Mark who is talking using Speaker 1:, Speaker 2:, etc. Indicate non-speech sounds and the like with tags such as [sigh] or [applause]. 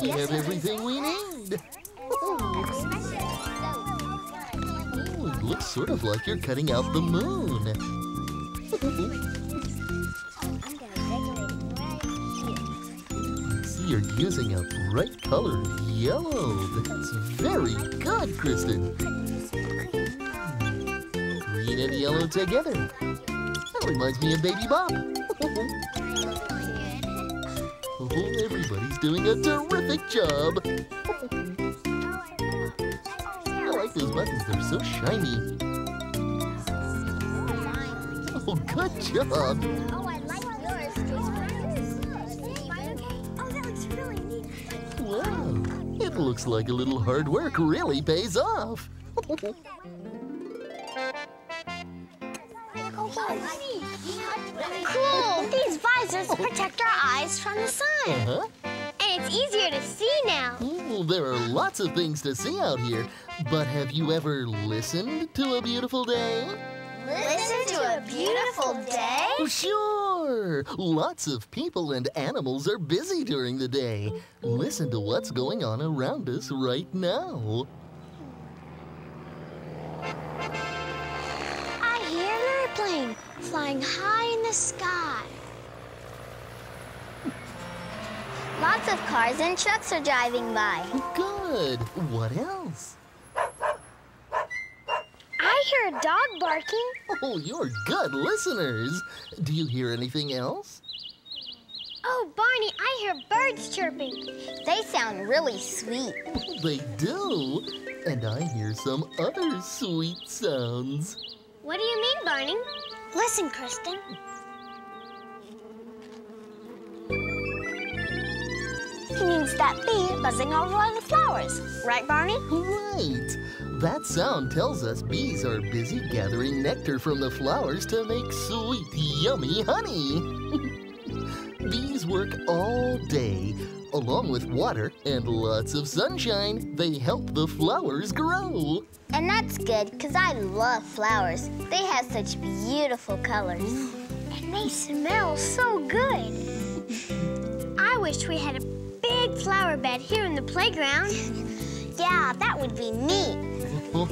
Speaker 1: We have everything we need. Oh, it looks sort of like you're cutting out the moon. See you're using a bright colored yellow. That's very good, Kristen. Green and yellow together. That reminds me of Baby Bop. [laughs] Oh, everybody's doing a terrific job. I like those buttons, they're so shiny. Oh, good job.
Speaker 2: Oh, I like yours. Oh, that looks really neat.
Speaker 1: Wow, it looks like a little hard work really pays off. [laughs]
Speaker 2: Cool! Visors protect our eyes from the sun.
Speaker 1: Uh-huh.
Speaker 2: And it's easier to see now.
Speaker 1: Ooh, there are lots of things to see out here, but have you ever listened to a beautiful day?
Speaker 2: Listen to a beautiful day?
Speaker 1: Sure! Lots of people and animals are busy during the day. Listen to what's going on around us right now.
Speaker 2: I hear an airplane flying high in the sky. Lots of cars and trucks are driving by.
Speaker 1: Good. What else?
Speaker 2: I hear a dog barking.
Speaker 1: Oh, you're good listeners. Do you hear anything else?
Speaker 2: Oh, Barney, I hear birds chirping. They sound really sweet.
Speaker 1: They do. And I hear some other sweet sounds.
Speaker 2: What do you mean, Barney? Listen, Kristen. That bee buzzing over all the flowers. Right, Barney?
Speaker 1: Right. That sound tells us bees are busy gathering nectar from the flowers to make sweet, yummy honey. [laughs] bees work all day. Along with water and lots of sunshine, they help the flowers grow.
Speaker 2: And that's good, because I love flowers. They have such beautiful colors. [gasps] And they smell so good. [laughs] I wish we had a big flower bed here in the playground. yeah, that would be neat. [laughs]